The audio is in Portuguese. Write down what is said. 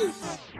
isso?